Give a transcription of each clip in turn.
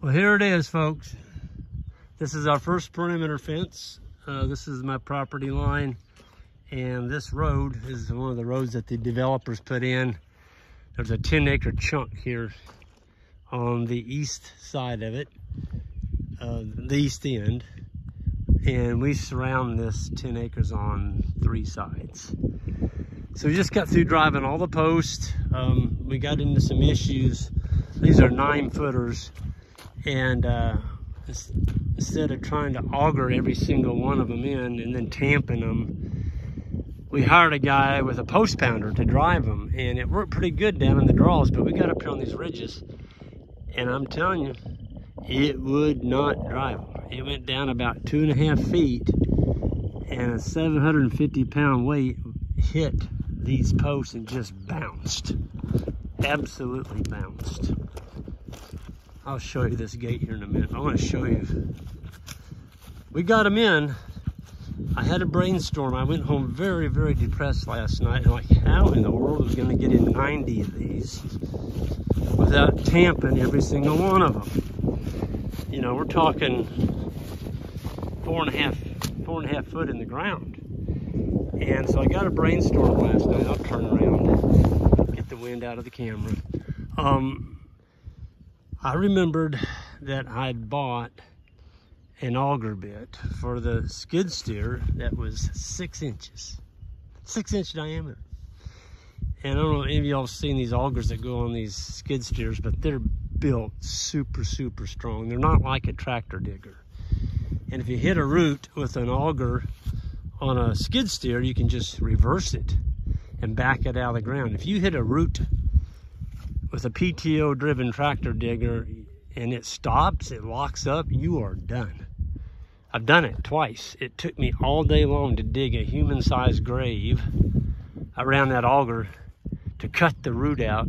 Well, here it is, folks. This is our first perimeter fence. Uh, this is my property line. And this road is one of the roads that the developers put in. There's a 10 acre chunk here on the east side of it, uh, the east end. And we surround this 10 acres on three sides. So we just got through driving all the posts. Um, we got into some issues. These are nine footers. And uh, instead of trying to auger every single one of them in and then tamping them, we hired a guy with a post pounder to drive them. And it worked pretty good down in the draws, but we got up here on these ridges. And I'm telling you, it would not drive them. It went down about two and a half feet and a 750 pound weight hit these posts and just bounced. Absolutely bounced. I'll show you this gate here in a minute. I want to show you. We got them in. I had a brainstorm. I went home very, very depressed last night. I'm like, how in the world is going to get in 90 of these without tamping every single one of them? You know, we're talking four and a half, four and a half foot in the ground. And so I got a brainstorm last night. I'll turn around, get the wind out of the camera. Um, I remembered that I'd bought an auger bit for the skid steer that was six inches, six inch diameter. And I don't know if any of y'all have seen these augers that go on these skid steers, but they're built super, super strong. They're not like a tractor digger. And if you hit a root with an auger on a skid steer, you can just reverse it and back it out of the ground. If you hit a root with a PTO driven tractor digger and it stops, it locks up, you are done. I've done it twice. It took me all day long to dig a human sized grave around that auger to cut the root out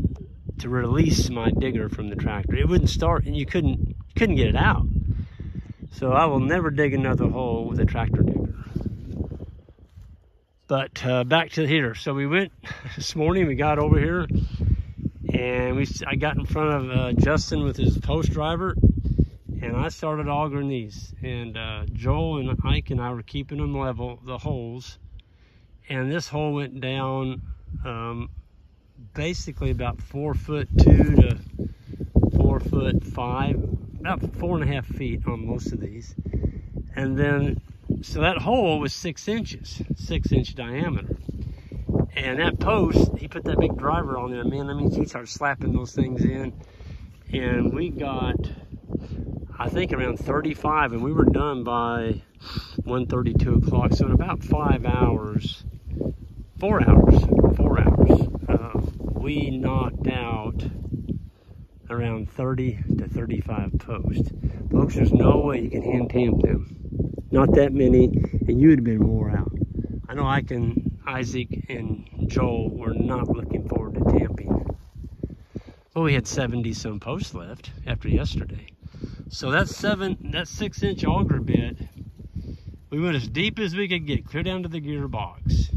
to release my digger from the tractor. It wouldn't start and you couldn't couldn't get it out. So I will never dig another hole with a tractor digger. But uh, back to the here. So we went this morning, we got over here and we I got in front of uh, Justin with his post driver and I started augering these and uh, Joel and Ike and I were keeping them level, the holes. And this hole went down um, basically about four foot two to four foot five, about four and a half feet on most of these. And then so that hole was six inches, six inch diameter. And that post, he put that big driver on there. Man, that means he started slapping those things in. And we got, I think around 35 and we were done by 1.32 o'clock. So in about five hours, four hours, four hours, uh, we knocked out around 30 to 35 posts. Folks, there's no way you can hand tamp them not that many, and you would have been wore out. I know I can, Isaac and Joel were not looking forward to tamping. Well, we had 70 some posts left after yesterday. So that seven, that six inch auger bit, we went as deep as we could get, clear down to the gearbox.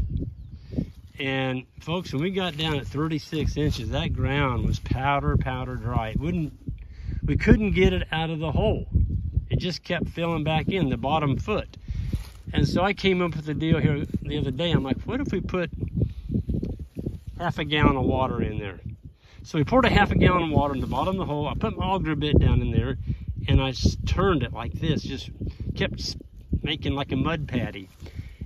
And folks, when we got down at 36 inches, that ground was powder, powder dry. It wouldn't, we couldn't get it out of the hole it just kept filling back in the bottom foot. And so I came up with a deal here the other day. I'm like, what if we put half a gallon of water in there? So we poured a half a gallon of water in the bottom of the hole. I put my auger bit down in there and I turned it like this, just kept making like a mud patty.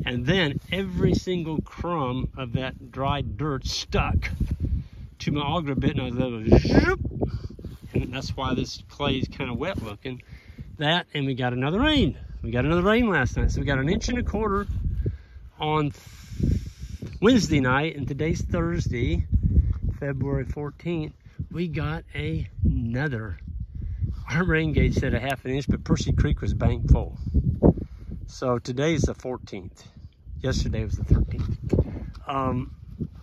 And then every single crumb of that dried dirt stuck to my auger bit and I was like, and that's why this clay is kind of wet looking that and we got another rain. We got another rain last night. So we got an inch and a quarter on Wednesday night and today's Thursday, February 14th. We got another. Our rain gauge said a half an inch, but Percy Creek was bank full. So today's the 14th. Yesterday was the 13th. Um,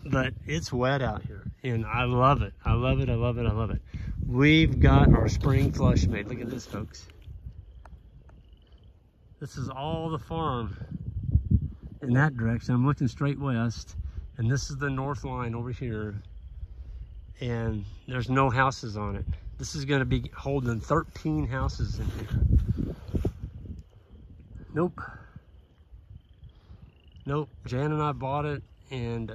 but it's wet out here and I love it. I love it. I love it. I love it. We've got our spring flush made. Look at this, folks. This is all the farm in that direction. I'm looking straight west, and this is the north line over here, and there's no houses on it. This is gonna be holding 13 houses in here. Nope. Nope, Jan and I bought it and uh,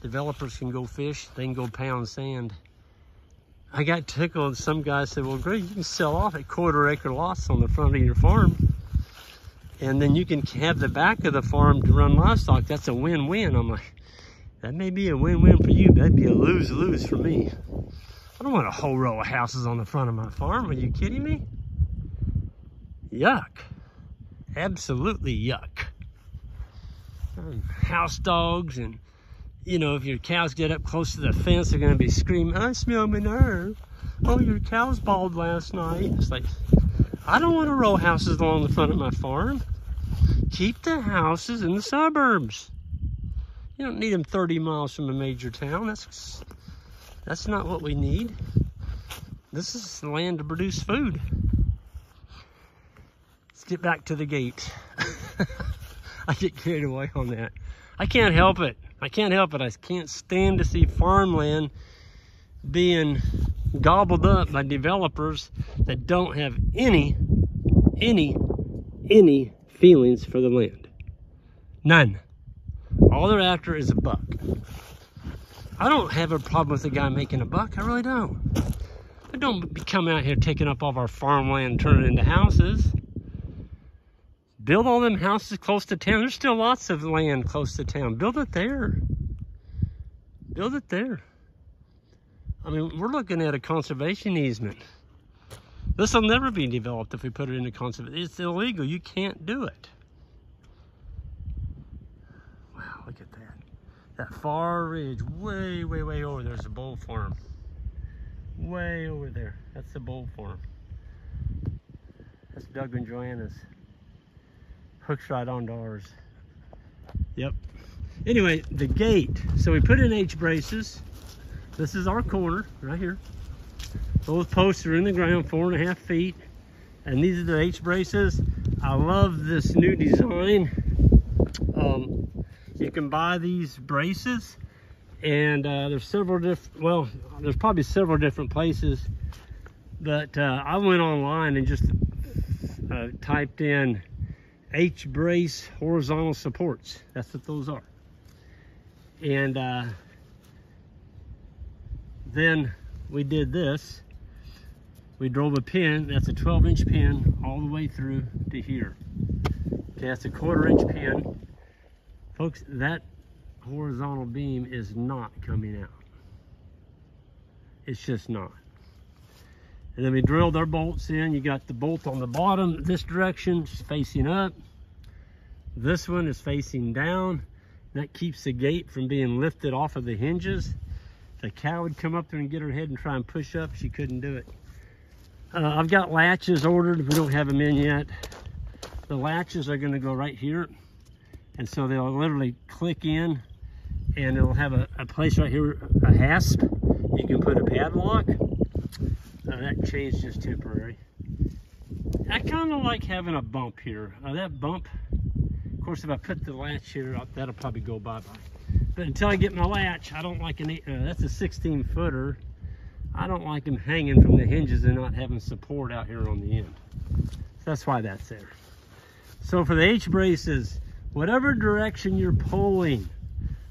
developers can go fish, they can go pound sand. I got tickled. Some guy said, well, great, you can sell off at quarter acre lots on the front of your farm. And then you can have the back of the farm to run livestock. That's a win-win. I'm like, that may be a win-win for you. That'd be a lose-lose for me. I don't want a whole row of houses on the front of my farm. Are you kidding me? Yuck. Absolutely yuck. House dogs and you know, if your cows get up close to the fence, they're going to be screaming, I smell manure. Oh, your cow's bald last night. It's like, I don't want to row houses along the front of my farm. Keep the houses in the suburbs. You don't need them 30 miles from a major town. That's, that's not what we need. This is the land to produce food. Let's get back to the gate. I get carried away on that. I can't help it. I can't help it. I can't stand to see farmland being gobbled up by developers that don't have any, any, any feelings for the land. None. All they're after is a buck. I don't have a problem with a guy making a buck. I really don't. But don't coming out here taking up all of our farmland, and turning it into houses. Build all them houses close to town. There's still lots of land close to town. Build it there. Build it there. I mean, we're looking at a conservation easement. This will never be developed if we put it into conservation. It's illegal. You can't do it. Wow, look at that. That far ridge, way, way, way over there's a bull farm. Way over there. That's the bull farm. That's Doug and Joanna's hooks right onto ours. Yep. Anyway, the gate. So we put in H braces. This is our corner right here. Both posts are in the ground, four and a half feet. And these are the H braces. I love this new design. Um, you can buy these braces and uh, there's several different, well, there's probably several different places. But uh, I went online and just uh, typed in H-brace horizontal supports. That's what those are. And uh, then we did this. We drove a pin, that's a 12 inch pin, all the way through to here. Okay, that's a quarter inch pin. Folks, that horizontal beam is not coming out. It's just not. And then we drilled our bolts in. You got the bolt on the bottom this direction, facing up. This one is facing down. That keeps the gate from being lifted off of the hinges. If a cow would come up there and get her head and try and push up, she couldn't do it. Uh, I've got latches ordered. We don't have them in yet. The latches are going to go right here. And so they'll literally click in and it'll have a, a place right here, a hasp. You can put a padlock uh, that changed just temporary. I kind of like having a bump here. Uh, that bump, of course, if I put the latch here, I'll, that'll probably go bye-bye. But until I get my latch, I don't like any, uh, that's a 16 footer. I don't like them hanging from the hinges and not having support out here on the end. So that's why that's there. So for the H braces, whatever direction you're pulling,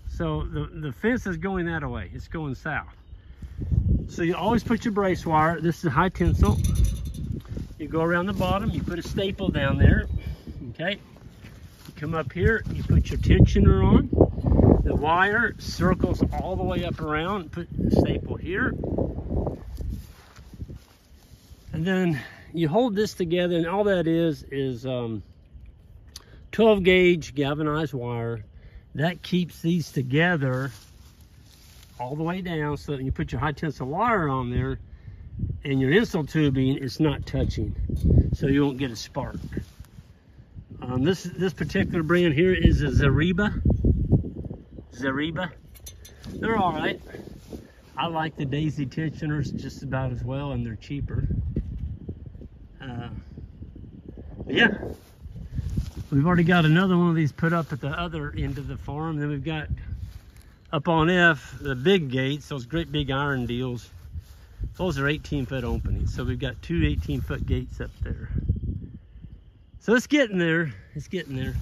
so the, the fence is going that way, it's going south. So you always put your brace wire. This is high tensile. You go around the bottom, you put a staple down there, okay? You come up here, you put your tensioner on. The wire circles all the way up around, put the staple here. And then you hold this together and all that is, is um, 12 gauge galvanized wire. That keeps these together all the way down so that you put your high tensile wire on there and your install tubing is not touching so you won't get a spark. Um, this this particular brand here is a Zareba. Zareba. They're all right. I like the Daisy tensioners just about as well and they're cheaper. Uh, yeah, we've already got another one of these put up at the other end of the farm. Then we've got up on F, the big gates, those great big iron deals. Those are 18 foot openings. So we've got two 18 foot gates up there. So it's getting there. It's getting there.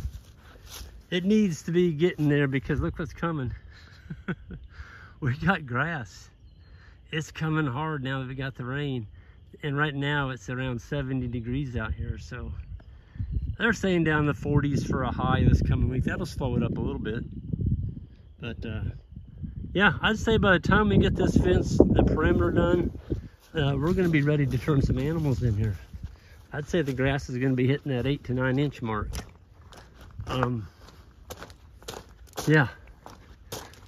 It needs to be getting there because look what's coming. we got grass. It's coming hard now that we got the rain. And right now it's around 70 degrees out here. So they're saying down the 40s for a high this coming week. That'll slow it up a little bit. But uh, yeah, I'd say by the time we get this fence, the perimeter done, uh, we're gonna be ready to turn some animals in here. I'd say the grass is gonna be hitting that eight to nine inch mark. Um, yeah.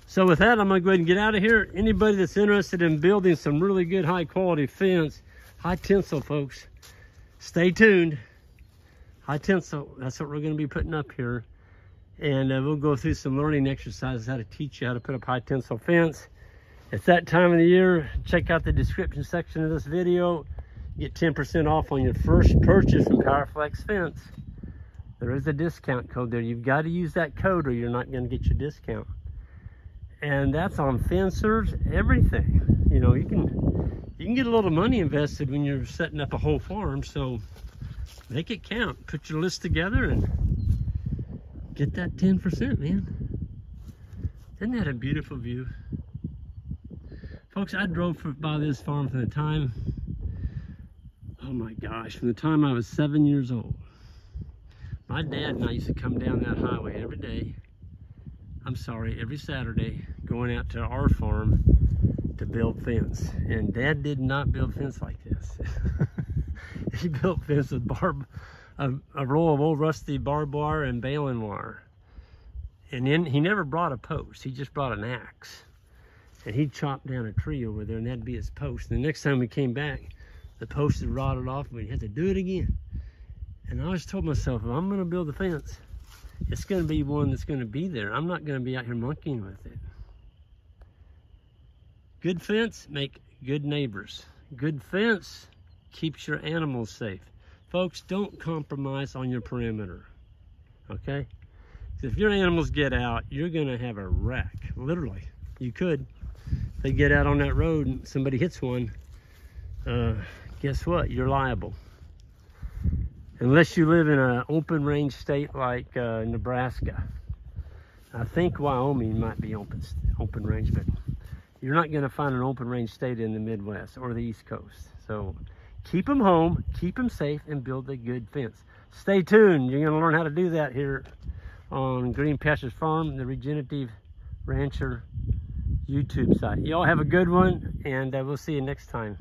So with that, I'm gonna go ahead and get out of here. Anybody that's interested in building some really good high quality fence, high tensile folks, stay tuned. High tensile, that's what we're gonna be putting up here. And uh, we'll go through some learning exercises, how to teach you how to put up high tensile fence. It's that time of the year. Check out the description section of this video. Get 10% off on your first purchase from PowerFlex Fence. There is a discount code there. You've got to use that code or you're not going to get your discount. And that's on fencers, everything. You know, you can you can get a little money invested when you're setting up a whole farm. So make it count. Put your list together and get that 10%, man. Isn't that a beautiful view? Folks, I drove for, by this farm from the time, oh my gosh, from the time I was seven years old. My dad and I used to come down that highway every day. I'm sorry, every Saturday, going out to our farm to build fence. And dad did not build fence like this. he built fence with barb, a, a row of old rusty barbed wire and baling wire. And then he never brought a post. He just brought an axe. And he'd chop down a tree over there and that'd be his post. And the next time we came back, the post had rotted off and we had to do it again. And I always told myself, if I'm gonna build a fence, it's gonna be one that's gonna be there. I'm not gonna be out here monkeying with it. Good fence make good neighbors. Good fence keeps your animals safe. Folks, don't compromise on your perimeter, okay? If your animals get out, you're gonna have a wreck, literally. You could. If they get out on that road and somebody hits one, uh, guess what? You're liable. Unless you live in an open range state like uh, Nebraska. I think Wyoming might be open, open range, but you're not gonna find an open range state in the Midwest or the East Coast. So keep them home, keep them safe, and build a good fence. Stay tuned. You're going to learn how to do that here on Green Pastures Farm, the Regenerative Rancher YouTube site. Y'all have a good one, and uh, we'll see you next time.